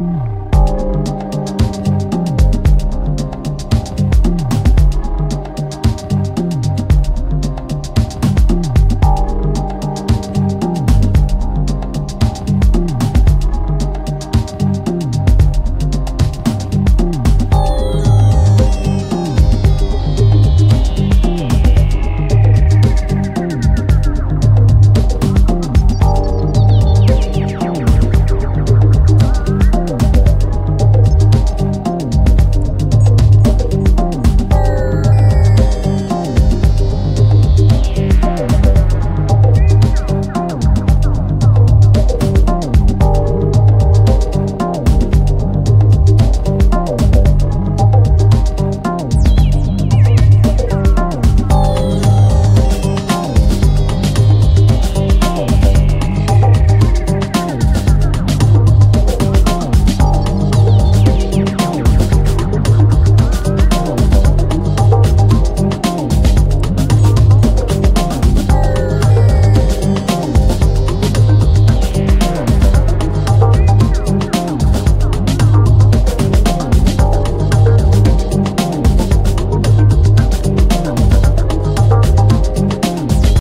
Mm-hmm.